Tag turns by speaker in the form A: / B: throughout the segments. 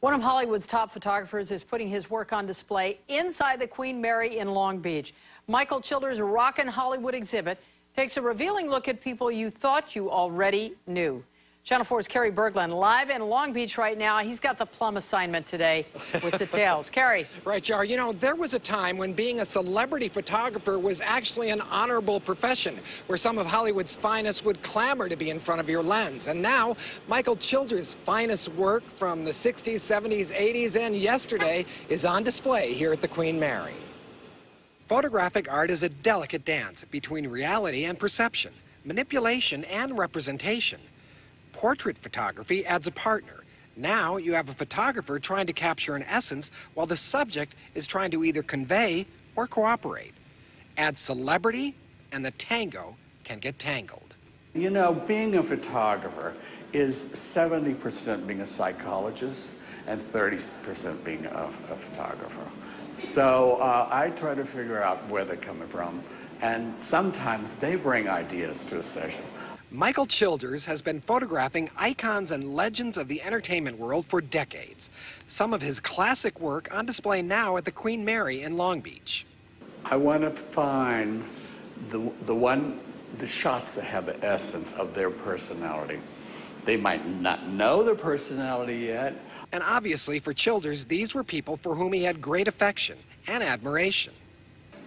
A: One of Hollywood's top photographers is putting his work on display inside the Queen Mary in Long Beach. Michael Childers' Rockin' Hollywood exhibit takes a revealing look at people you thought you already knew. Channel 4's Kerry Berglund live in Long Beach right now. He's got the plum assignment today with details. Kerry.
B: Right, Jar. You know, there was a time when being a celebrity photographer was actually an honorable profession, where some of Hollywood's finest would clamor to be in front of your lens. And now, Michael Childers' finest work from the 60s, 70s, 80s, and yesterday is on display here at the Queen Mary. Photographic art is a delicate dance between reality and perception, manipulation and representation. Portrait photography adds a partner. Now you have a photographer trying to capture an essence while the subject is trying to either convey or cooperate. Add celebrity, and the tango can get tangled.
C: You know, being a photographer is 70% being a psychologist and 30% being a, a photographer. So uh, I try to figure out where they're coming from, and sometimes they bring ideas to a session.
B: Michael Childers has been photographing icons and legends of the entertainment world for decades. Some of his classic work on display now at the Queen Mary in Long Beach.
C: I want to find the, the one, the shots that have the essence of their personality. They might not know their personality yet.
B: And obviously for Childers, these were people for whom he had great affection and admiration.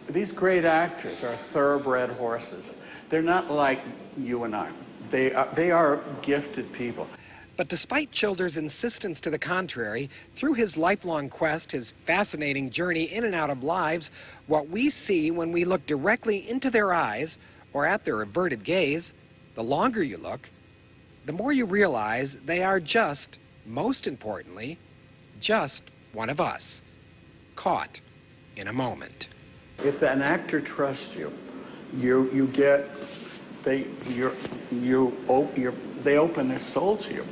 C: These great actors are thoroughbred horses. They're not like you and I. They are, they are gifted people.
B: But despite Childers' insistence to the contrary, through his lifelong quest, his fascinating journey in and out of lives, what we see when we look directly into their eyes or at their averted gaze, the longer you look, the more you realize they are just, most importantly, just one of us, caught in a moment.
C: If an actor trusts you, you, you get, they, you're, you, you're, they open their soul to you.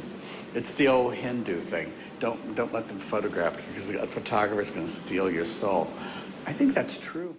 C: It's the old Hindu thing. Don't, don't let them photograph you because a photographer is going to steal your soul. I think that's true.